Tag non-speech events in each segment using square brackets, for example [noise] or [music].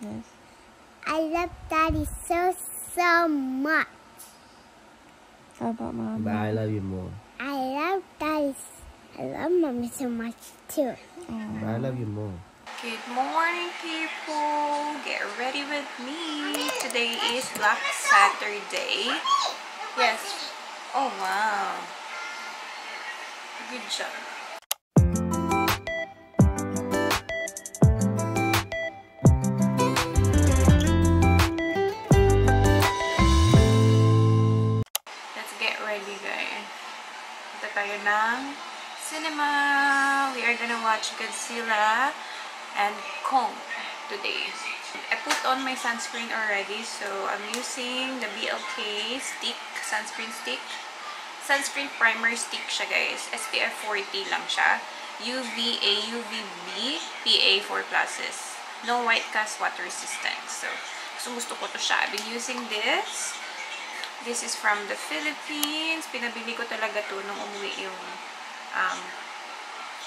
Yes. I love Daddy so, so much. How about mom? But I love you more. I love Daddy. I love Mommy so much too. But I love you more. Good morning, people. Get ready with me. Today is Black Saturday. Yes. Oh, wow. Good job. Tayo ng cinema. We are gonna watch Godzilla and Kong today. I put on my sunscreen already, so I'm using the BLK stick, sunscreen stick. Sunscreen primer stick siya, guys. SPF 40 lang siya. UVA, UVB, PA 4 pluses. No white cast, water resistant. So, gusto gusto ko to siya. I've been using this. This is from the Philippines. Pinabili ko talaga to nung umuwi yung um,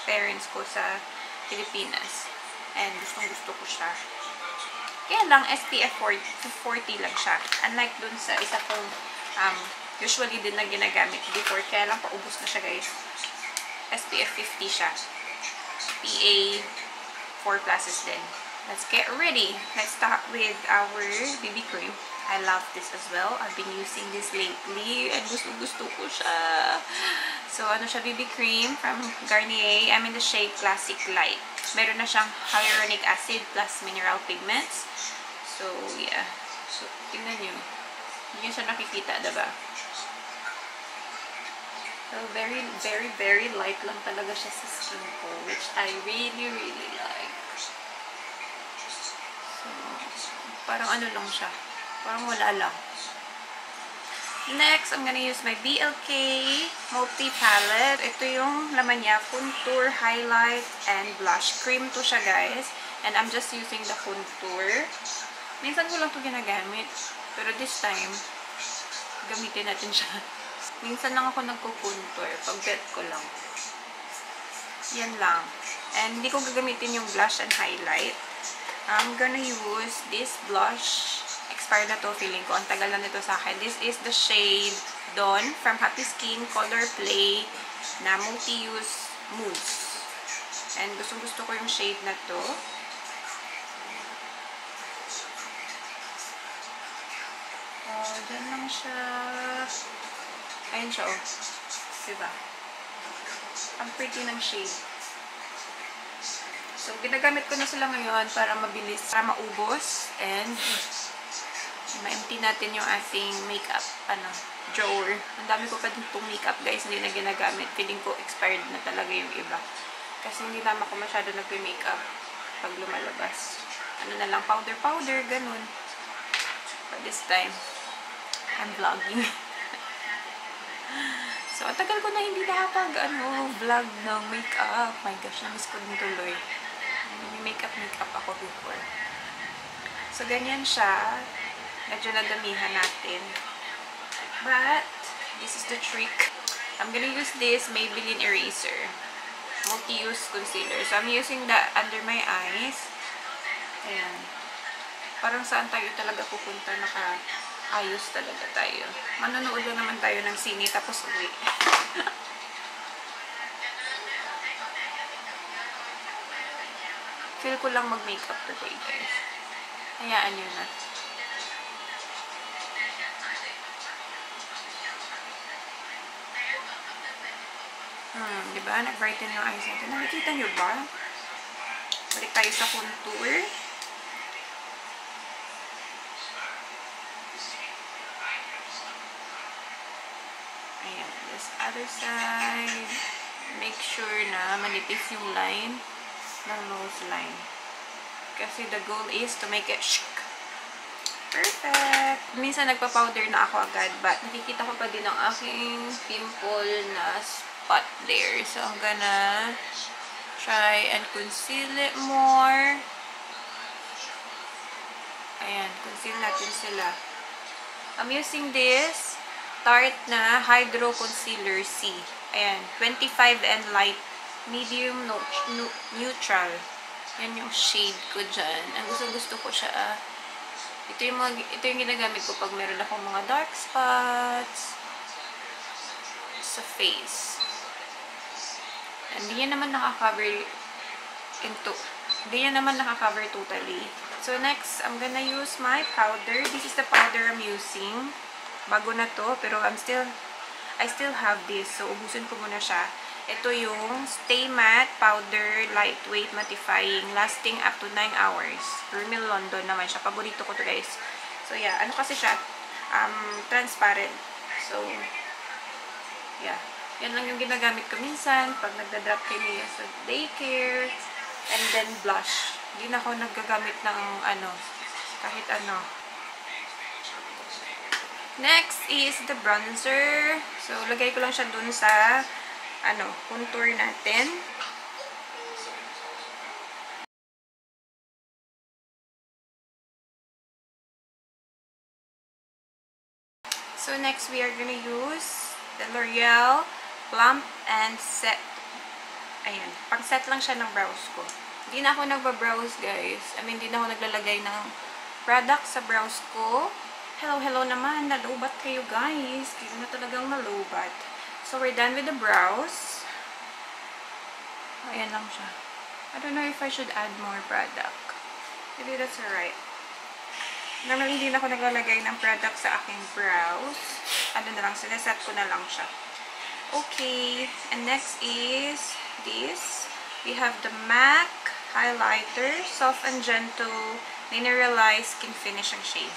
parents ko sa Pilipinas. And gustong gusto ko siya. Kaya lang, SPF 40, 40 lang siya. Unlike dun sa isa kong um, usually din na ginagamit before. Kaya lang paubos na siya guys. SPF 50 siya. PA 4 pluses din. Let's get ready. Let's start with our BB cream. I love this as well. I've been using this lately and gusto-gusto ko siya. So, ano siya, BB cream from Garnier. I'm in the shade Classic Light. Meron na siyang hyaluronic acid plus mineral pigments. So, yeah. So, tingnan nyo. Hindi nyo siya nakikita, diba? So, very, very, very light lang talaga siya sa skin ko, which I really, really like. So, parang ano lang siya. Parang wala lang. Next, I'm gonna use my BLK Multi Palette. Ito yung laman niya, contour, highlight, and blush. Cream to siya, guys. And I'm just using the contour. Minsan ko lang ito ginagamit. Pero this time, gamitin natin siya. [laughs] Minsan lang ako nagko-contour. Pag bet ko lang. Yan lang. And hindi ko gagamitin yung blush and highlight. I'm gonna use this blush. Expired na to, feeling ko. Ang tagal na nito sa akin. This is the shade Dawn from Happy Skin Color Play na multi-use mousse. And gustong gusto ko yung shade na to. Oh, dyan lang siya. Ayun siya, oh. Diba? Ang pretty ng shade. So, ginagamit ko na sila ngayon para mabilis, para maubos, and ma-empty natin yung ating makeup, ano, drawer. Ang dami ko pa din itong makeup, guys, hindi na ginagamit. Feeling ko expired na talaga yung iba. Kasi hindi naman ako masyado nagpe-makeup pag lumalabas. Ano na lang, powder-powder, ganun. But this time, I'm vlogging. [laughs] so, ang tagal ko na hindi nakapag, ano, vlog ng makeup. My gosh, namiss ko din tuloy. May makeup-makeup ako before. So, ganyan siya. Medyo nadamihan natin. But, this is the trick. I'm gonna use this Maybelline Eraser. Multi-use concealer. So, I'm using that under my eyes. Ayan. Parang saan tayo talaga pupunta naka-ayos talaga tayo. Manonood lang naman tayo ng sine tapos uwi. [laughs] Feel ko lang mag-makeup today, guys. Hayaan nyo na. Di ba? Nag-brighten yung eyes natin. Nakikita nyo ba? Balik tayo sa contour. Ayan. This other side. Make sure na manipis yung line ng nose line. Kasi the goal is to make it chic. Perfect! Minsan nagpa-powder na ako agad, but nakikita ko pa din ang aking pimple na spot there. So, I'm gonna try and conceal it more. Ayan, conceal natin sila. I'm using this Tarte na Hydro Concealer C. Ayan, 25 and light, medium, no, neutral. Yan yung shade ko dyan. Ang gusto gusto ko siya ah. Ito yung, mga, ito yung ginagamit ko pag meron akong mga dark spots sa face. Hindi yan naman nakaka-cover into, hindi yan naman nakaka-cover totally. So next, I'm gonna use my powder. This is the powder I'm using. Bago na to, pero I'm still, I still have this. So ubusin ko muna siya. Ito yung Stay Matte Powder Lightweight Mattifying lasting up to 9 hours. Rimmel London naman siya. Paborito ko to guys. So yeah, ano kasi siya? Um, transparent. So, yeah. Yan lang yung ginagamit ko minsan pag nagda-drop kami sa daycare. And then blush. Hindi na ako naggagamit ng ano, kahit ano. Next is the bronzer. So, lagay ko lang siya dun sa ano, contour natin. So, next we are gonna use the L'Oreal Plump and Set. Ayan. Pang-set lang siya ng brows ko. Hindi na ako nagba-brows, guys. I mean, hindi na ako naglalagay ng product sa brows ko. Hello, hello naman. Nalubat kayo, guys. Kayo na talagang malubat. So, we're done with the brows. Ayan lang siya. I don't know if I should add more product. Maybe that's alright. Normally, hindi na ako naglalagay ng product sa aking brows. Ano na lang, sineset ko na lang siya. Okay. And next is this. We have the MAC highlighter. Soft and gentle mineralized skin finishing shade.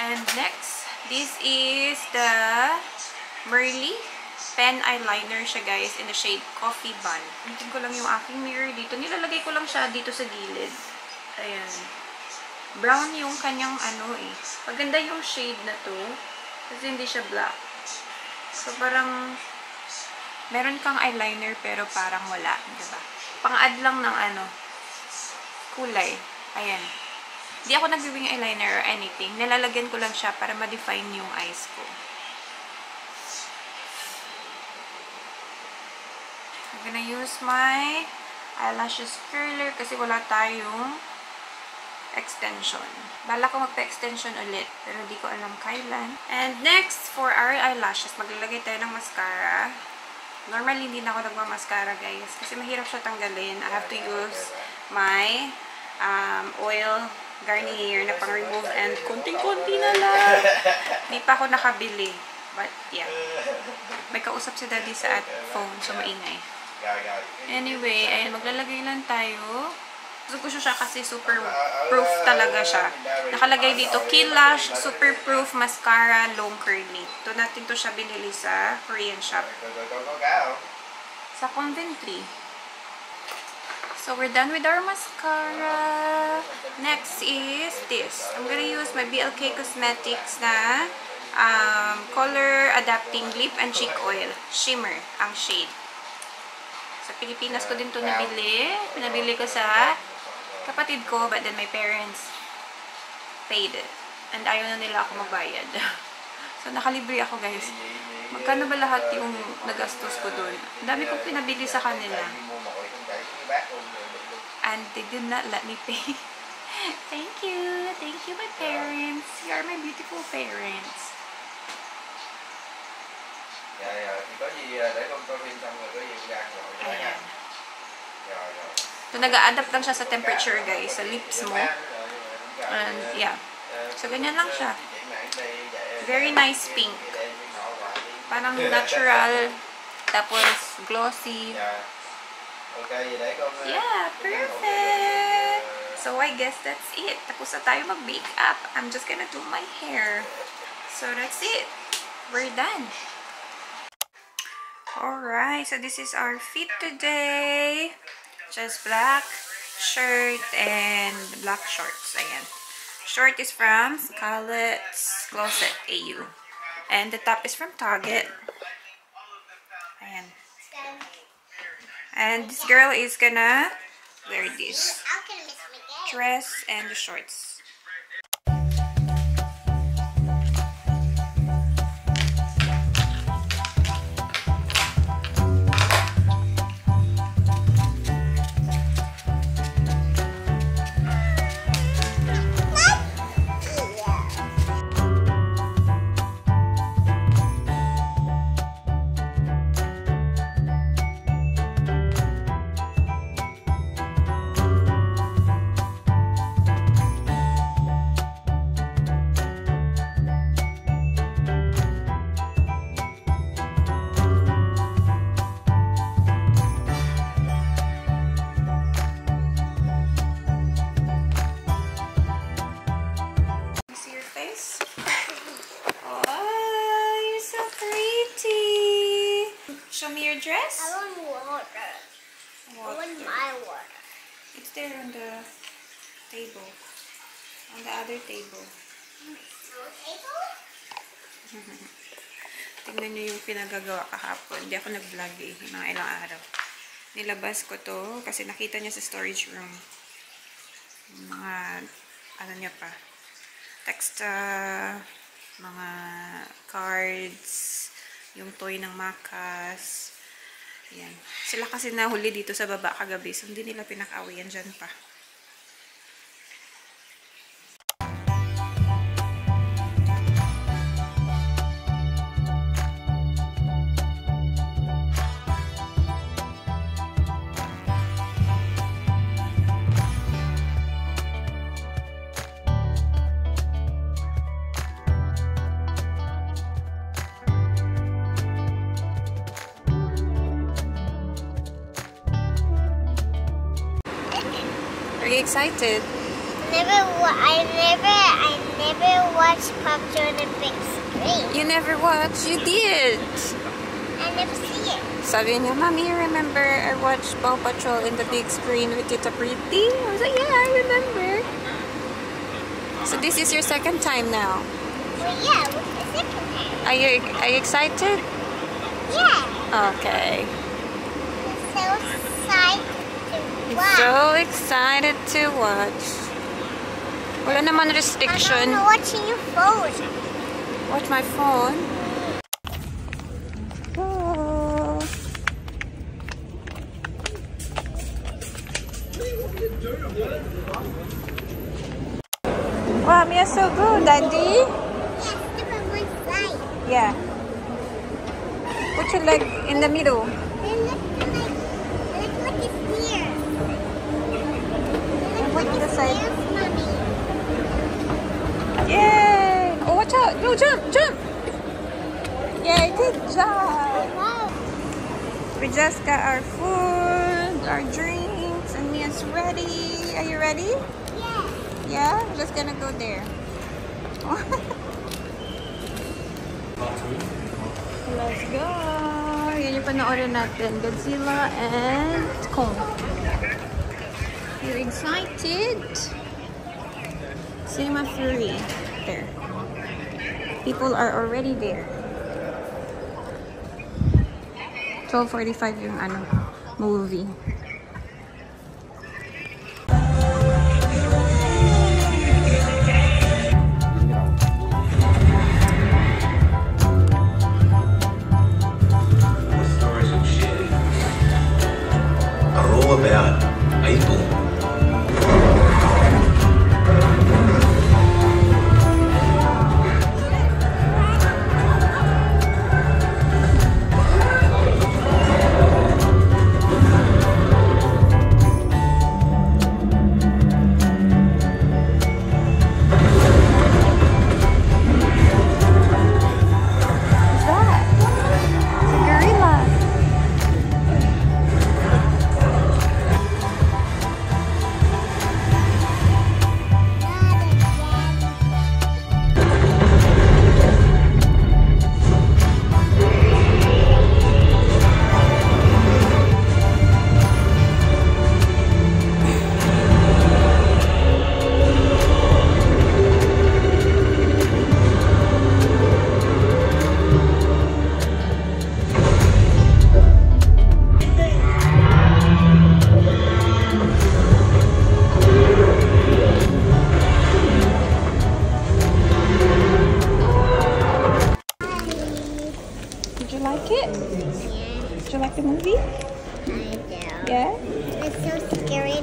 And next, this is the Merly pen eyeliner siya guys in the shade Coffee Bun. Gamitin ko lang yung aking mirror dito. Nilalagay ko lang siya dito sa gilid. Ayan. Brown yung kanyang ano eh. Maganda yung shade na to. Kasi hindi siya black. So parang meron kang eyeliner pero parang wala. Diba? Pang-add lang ng ano kulay. Ayan. Hindi ako nag-wing eyeliner or anything. Nilalagyan ko lang siya para ma-define yung eyes ko. Gonna use my eyelashes curler kasi wala tayong extension. Bala ko magpa-extension ulit, pero di ko alam kailan. And next, for our eyelashes, maglalagay tayo ng mascara. Normally, hindi na ako nagmamascara, guys. Kasi mahirap siya tanggalin. I have to use my um, oil Garnier na pang-remove and konting-konti na lang. Hindi pa ako nakabili. But, yeah. May kausap si daddy sa at phone, so maingay. Anyway, ayan, maglalagay lang tayo. Gusto ko siya kasi super proof talaga siya. Nakalagay dito, Kilash Super Proof Mascara Long Curly. Ito natin to siya binili sa Korean shop. Sa Conventry. So, we're done with our mascara. Next is this. I'm gonna use my BLK Cosmetics na um, Color Adapting Lip and Cheek Oil. Shimmer ang shade. Sa Pilipinas ko din to nabili. Pinabili ko sa kapatid ko, but then my parents paid it. And ayaw na nila ako magbayad. [laughs] so, nakalibre ako, guys. Magkano ba lahat yung nagastos ko doon? Ang dami kong pinabili sa kanila. And they did not let me pay. [laughs] Thank you. Thank you, my parents. You are my beautiful parents. Dạ, dạ. Thì có gì để con coi phim xong rồi có gì ra. Ayan. Rồi, rồi. So, nag-a-adapt lang siya sa temperature, guys, sa lips mo. And, yeah. So, ganyan lang siya. Very nice pink. Parang natural, tapos glossy. Yeah, perfect! So, I guess that's it. Tapos na tayo mag-make up. I'm just gonna do my hair. So, that's it. We're done. Alright, so this is our fit today. Just black shirt and black shorts. Ayan. Short is from Scarlett's Closet AU. And the top is from Target. Ayan. And this girl is gonna wear this dress and the shorts. Pinagagawa kahapon. Hindi ako nag-vlog eh. Mga ilang araw. Nilabas ko to kasi nakita niya sa storage room. Mga, ano niya pa. Text, ah, mga cards, yung toy ng makas. Yan. Sila kasi nahuli dito sa baba kagabi. So, hindi nila pinakawian dyan pa. You? Never, I never, I never watched Pop Joe on a big screen. You never watched. You did. I never see it. Sabi niya, Mommy, remember I watched Paw Patrol in the big screen with Tita Pretty? I was like, yeah, I remember. So this is your second time now. Well, yeah, the second time. Are you are you excited? Yeah. Okay. So excited watch. So excited to watch. Wala naman I'm restriction. not watching your phone. Watch my phone. Let's go! Yan yung panoorin natin. Godzilla and Kong. You excited? Cinema Fury. There. People are already there. 12.45 yung ano, movie.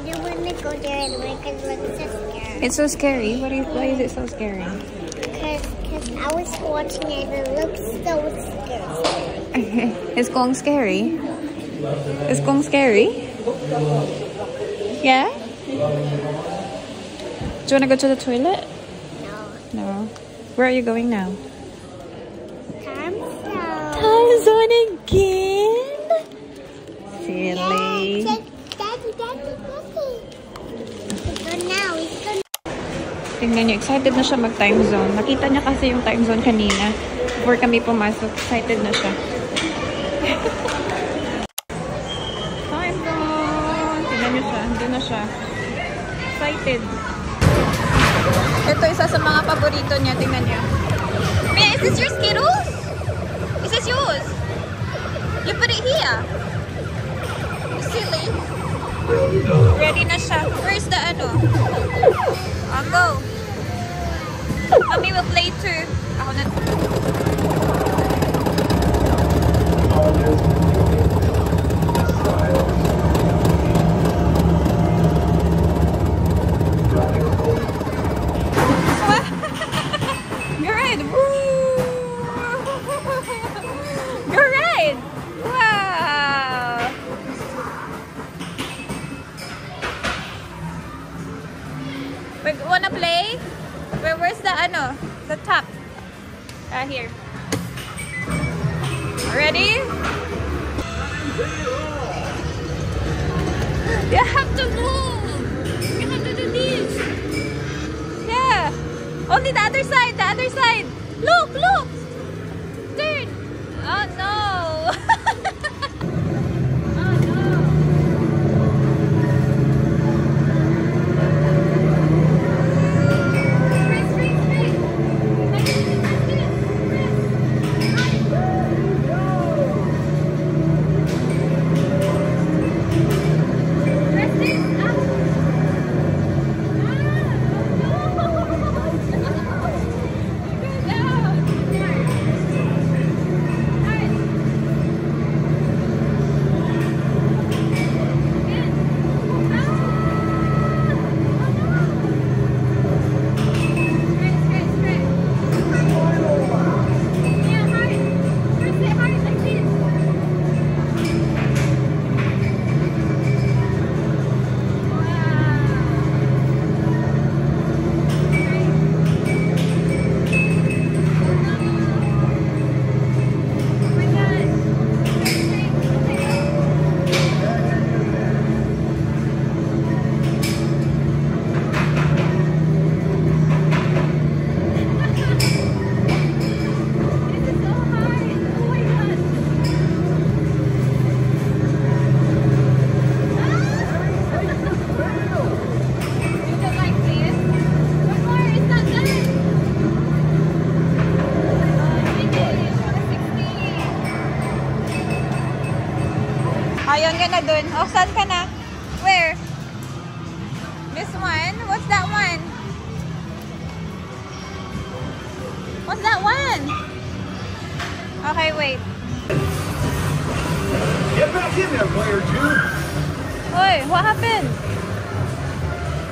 Don't want to go there anyway because it looks so scary. It's so scary. What is, why is it so scary? Because I was watching it and it looks so scary. it's going scary? It's going scary? Yeah? Do you want to go to the toilet? No. No. Where are you going now? Tingnan niyo, excited na siya mag-time zone. Nakita niya kasi yung time zone kanina. Before kami pumasok, excited na siya. [laughs] time zone! niyo siya. Hindi na siya. Excited. Ito isa sa mga paborito niya. Tingnan niyo. Mia, is this your Skittles? Is this yours? You put it here. Silly. Ready na siya. Where's the ano? I'll go.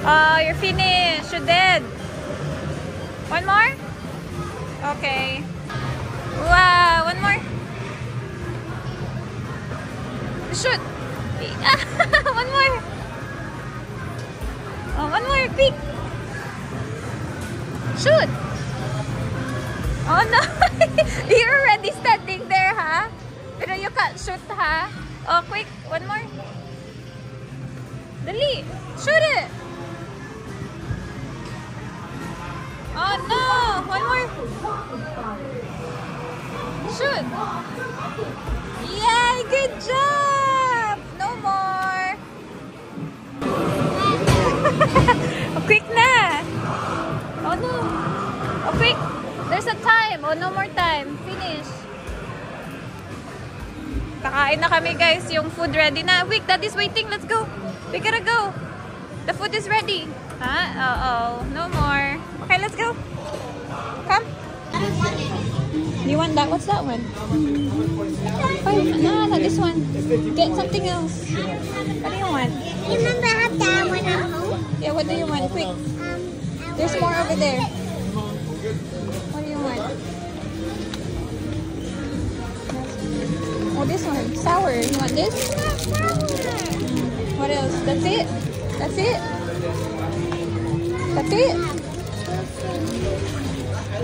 Uh, oh, you're finished. You're dead. One more? Okay. Wow, one more. Shoot. [laughs] one more. Oh, one more. Quick. Shoot. Oh no. [laughs] You're already standing there, ha? Pero you can't shoot, ha? Oh, quick. One more. Dali. Shoot it. Oh no. One more. Shoot. Yay, good job. No more. [laughs] oh, quick na. Oh no. Oh. There's a time. Oh, no more time. Finish. Kakain na kami guys. Yung food ready na. Quick, daddy's waiting. Let's go. We gotta go. The food is ready. Huh? Uh-oh. No more. Okay, let's go. Come. You want that? What's that one? Oh, no, not this one. Get something else. What do you want? Remember I have that when I'm home? Yeah, what do you want? Quick. There's more over there. What do you want? Oh, this one. Sour. You want this? What else? That's it? That's it? That's it?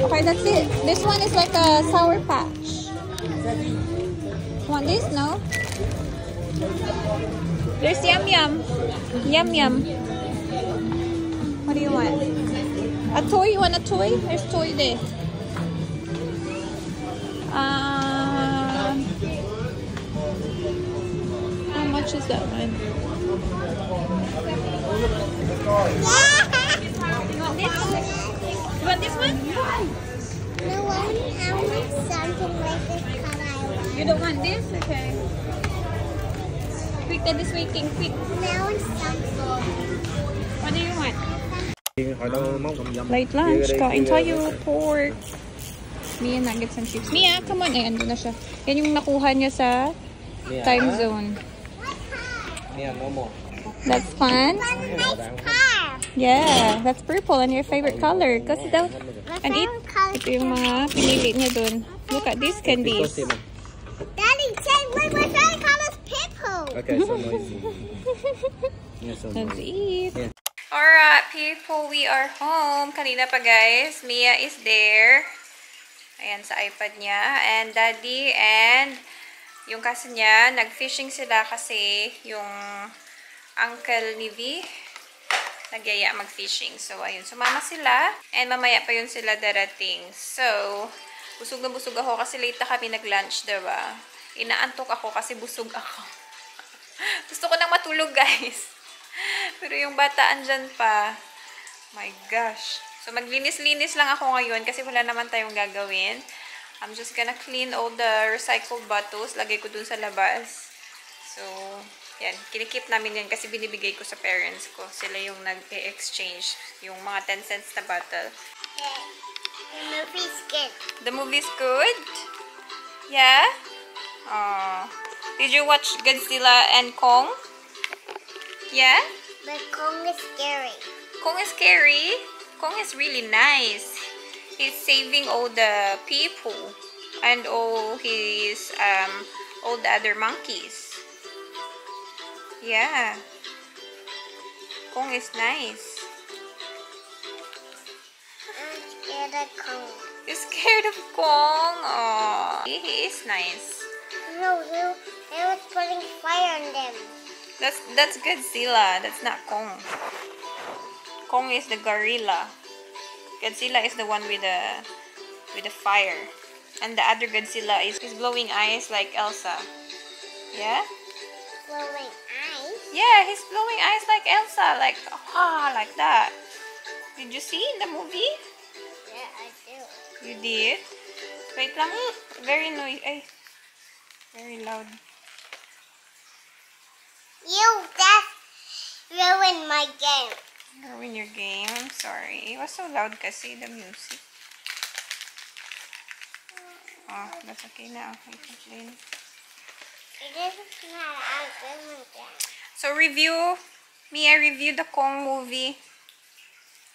Okay, that's it. This one is like a sour patch. Want this? No? There's yum yum. Yum yum. What do you want? A toy? You want a toy? There's toy there. Um, how much is that one? You want this? You want this one? No one, I want something like this color. I want. You don't want this? Okay. Quick, that is waiting. Quick. No, I want something. What do you want? Hỏi đâu mong cầm dầm. Light lunch. Kain tayo. Pork. Mia nuggets and chips. Mia, come on. Ay, andun na siya. Yan yung nakuha niya sa time zone. Nè, nó một. That's fun. Car. Yeah, that's purple and your favorite color. Kasi daw, and eat. Ito yung mga pinili niya dun. Look at these candies. Daddy said, wait, my favorite color is purple. Okay, so noisy. [laughs] Yeah, so Let's eat. Alright, people, we are home. Kanina pa, guys. Mia is there. Ayan, sa iPad niya. And daddy and yung kasi niya, nag-fishing sila kasi yung uncle ni V nagyaya mag-fishing. So, ayun. Sumama sila. And mamaya pa yun sila darating. So, busog na busog ako kasi late na kami nag-lunch, diba? Inaantok ako kasi busog ako. [laughs] Gusto ko nang matulog, guys. [laughs] Pero yung bata andyan pa. My gosh. So, maglinis-linis lang ako ngayon kasi wala naman tayong gagawin. I'm just gonna clean all the recycled bottles. Lagay ko dun sa labas. So, yan. Kinikip namin yan kasi binibigay ko sa parents ko. Sila yung nag-exchange yung mga 10 cents na bottle. The movie's good. The movie's good? Yeah? Aw. Did you watch Godzilla and Kong? Yeah? But Kong is scary. Kong is scary. Kong is really nice. He's saving all the people and all his um all the other monkeys. Yeah. Kong is nice. I'm scared of Kong. You're scared of Kong? Aw. He, he is nice. No, he, was putting fire on them. That's that's Godzilla. That's not Kong. Kong is the gorilla. Godzilla is the one with the with the fire. And the other Godzilla is, is blowing eyes like Elsa. Yeah? Glowing eyes. Yeah, he's blowing eyes like Elsa, like ah, like that. Did you see in the movie? Yeah, I do. You did? Wait lang. Very noisy. Ay. Very loud. You, that ruined my game. Ruin your game. I'm sorry. It was so loud kasi the music. Oh, that's okay now. I can clean. It is not a good game. So, review. Mia, review the Kong movie.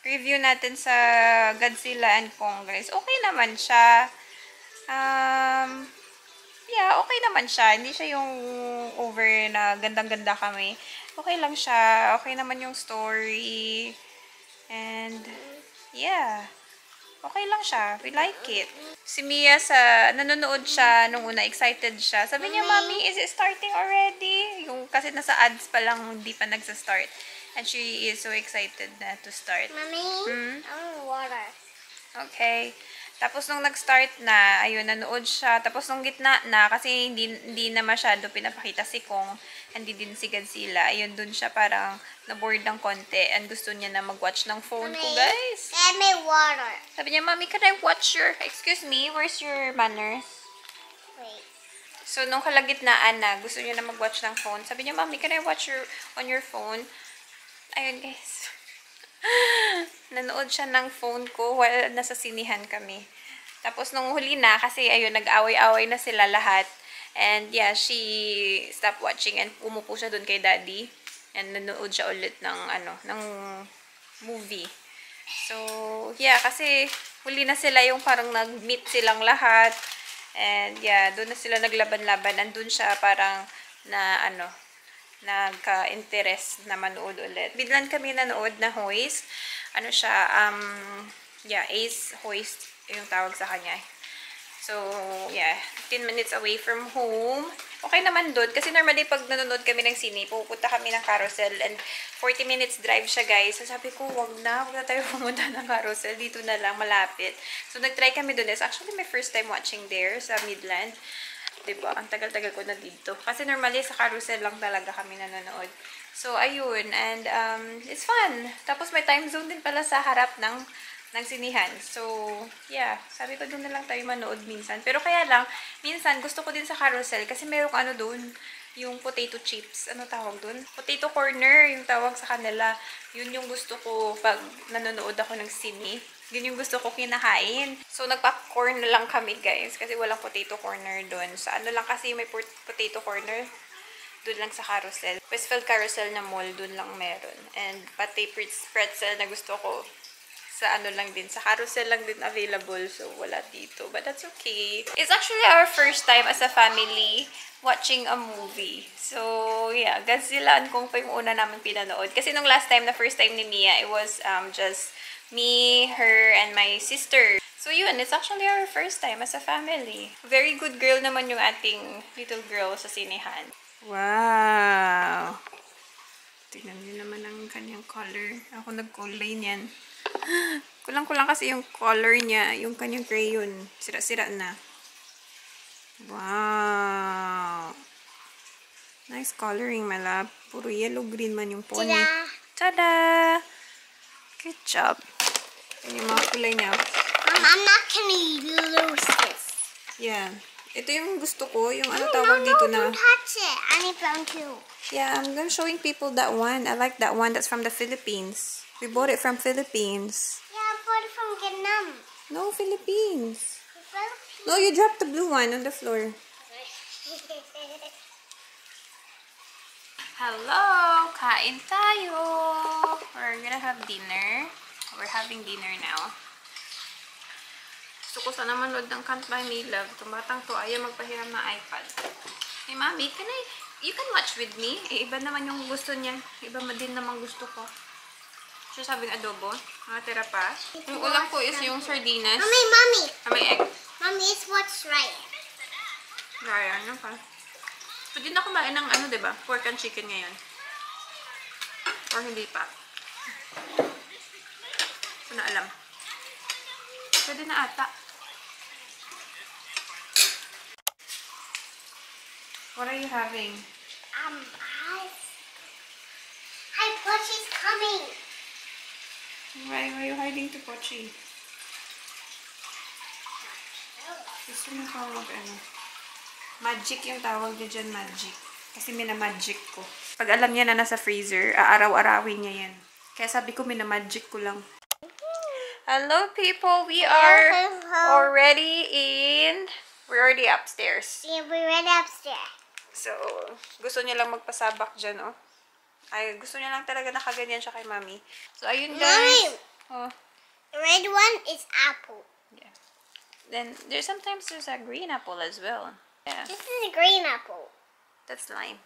Review natin sa Godzilla and Kong. Okay naman siya. Um, yeah, okay naman siya. Hindi siya yung over na gandang-ganda kami. Okay lang siya. Okay naman yung story. And, yeah. Okay lang siya. We like it. Si Mia sa, nanonood siya nung una, excited siya. Sabi niya, Mommy, is it starting already? Yung, kasi nasa ads pa lang, hindi pa nagsa-start. And she is so excited na to start. Mommy, Hmm? I want water. Okay. Tapos nung nag-start na, ayun, nanood siya. Tapos nung gitna na, kasi hindi, hindi na masyado pinapakita si Kong, hindi din si Godzilla. Ayun, dun siya parang na-bored ng konti and gusto niya na mag-watch ng phone ko, Mommy, guys. Get me water. Sabi niya, Mommy, can I watch your... Excuse me, where's your manners? Wait. So, nung kalagitnaan na, gusto niya na mag-watch ng phone. Sabi niya, Mommy, can I watch your on your phone? Ayun, guys. Nanood siya ng phone ko while nasa sinihan kami. Tapos, nung huli na, kasi ayun, nag-away-away na sila lahat. And yeah, she stopped watching and umupo siya dun kay daddy. And nanood siya ulit ng, ano, ng movie. So, yeah, kasi huli na sila yung parang nag-meet silang lahat. And yeah, doon na sila naglaban-laban. Nandun siya parang na ano, nagka-interest na manood ulit. Biglan kami nanood na hoist. Ano siya, um, yeah, Ace Hoist yung tawag sa kanya. So, yeah, 15 minutes away from home. Okay naman doon. Kasi normally pag nanonood kami ng sine, pupunta kami ng carousel and 40 minutes drive siya guys. So sabi ko, wag na. Wag na tayo [laughs] pumunta ng carousel. Dito na lang, malapit. So nag-try kami doon. It's actually my first time watching there sa Midland. 'Diba? Ang tagal-tagal ko na dito. Kasi normally sa carousel lang talaga kami nanonood. So, ayun. And, um, it's fun. Tapos may time zone din pala sa harap ng ng sinihan. So, yeah. Sabi ko doon na lang tayo manood minsan. Pero kaya lang, minsan gusto ko din sa carousel kasi merong ano doon, yung potato chips. Ano tawag doon? Potato corner, yung tawag sa kanila. Yun yung gusto ko pag nanonood ako ng sini. Yun gusto ko kinakain. So, nagpa-corn na lang kami, guys. Kasi walang potato corner doon. Sa ano lang kasi may pot- potato corner. Doon lang sa carousel. Westfield Carousel na mall, doon lang meron. And pati pretzel na gusto ko sa ano lang din, sa carousel lang din available. So, wala dito. But that's okay. It's actually our first time as a family watching a movie. So, yeah. Godzilla Kung Fu yung una namin pinanood. Kasi nung last time, the first time ni Mia, it was um, just me, her, and my sister. So, yun. It's actually our first time as a family. Very good girl naman yung ating little girl sa sinehan. Wow! Tingnan niyo naman ang kanyang color. Ako nag-kulay niyan. [gasps] Kulang-kulang kasi yung color niya, yung kanyang crayon. Sira-sira na. Wow! Nice coloring, my love. Puro yellow-green man yung pony. Ta-da! Tada! Good job. Yan yung mga kulay niya. Mom, I'm not gonna lose this. Yeah. Ito yung gusto ko. Yung ano No, tawag no, dito no, don't touch it. I need brown too. Yeah, I'm gonna showing people that one. I like that one. That's from the Philippines. We bought it from Philippines. Yeah, I bought it from Vietnam. No, Philippines. Philippines. No, you dropped the blue one on the floor. [laughs] Hello! Kain tayo! We're gonna have dinner. We're having dinner now. Gusto ko sana manood ng Can't Buy Me Love. Itong batang to ayaw magpahiram ng iPad. Hey, Mami, can I... You can watch with me. Eh, iba naman yung gusto niya. Iba ma din naman gusto ko. Siya sabing adobo. Nakatira pa. Yung ulam ko is yung sardinas. Mommy, mommy, Ah, may egg. mommy, it's what's right. Gaya, ano pa? Pwede na kumain ng ano, diba? Pork and chicken ngayon. Or hindi pa. Ko na alam. Pwede na ata. What are you having? Um, hi. Hi, Plushie's coming. Why are you hiding to Pochi? Gusto mo tawag ano? Magic yung tawag niya dyan, magic. Kasi minamagic ko. Pag alam niya na nasa freezer, aaraw-arawin niya yan. Kaya sabi ko, minamagic ko lang. Hello, people! We are already in... We're already upstairs. Yeah, we're right upstairs. So, gusto niya lang magpasabak dyan, oh. Ay, gusto niya lang talaga nakaganyan siya kay mami. So, ayun guys. Mommy! Oh, The red one is apple. yeah. Then, there's sometimes there's a green apple as well. Yeah, This is a green apple. that's lime.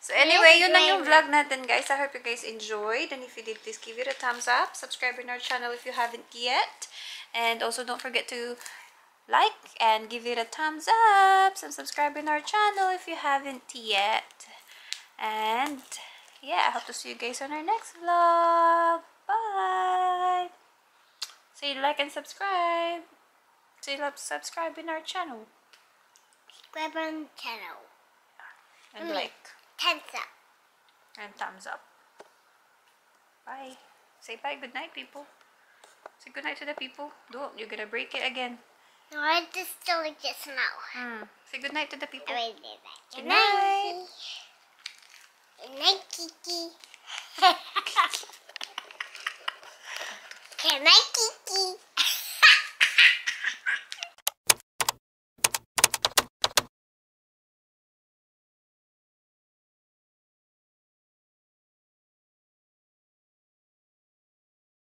So, anyway, yun lang yung vlog natin, guys. I hope you guys enjoyed. And if you did, please give it a thumbs up. Subscribe in our channel if you haven't yet. And also, don't forget to like and give it a thumbs up. And subscribe in our channel if you haven't yet. And, yeah, I hope to see you guys on our next vlog. Bye! Say you like and subscribe. Say you love, subscribe in our channel. Subscribe on channel. And Mm. like. Tense up. And thumbs up. Bye. Say bye. Good night, people. Say good night to the people. Don't. You're gonna break it again. No, I just still like this now. Hmm. Say good night to the people. I already did. Good Good night. night. Good night, Kiki. [laughs] [laughs] Good night, Kiki. [laughs]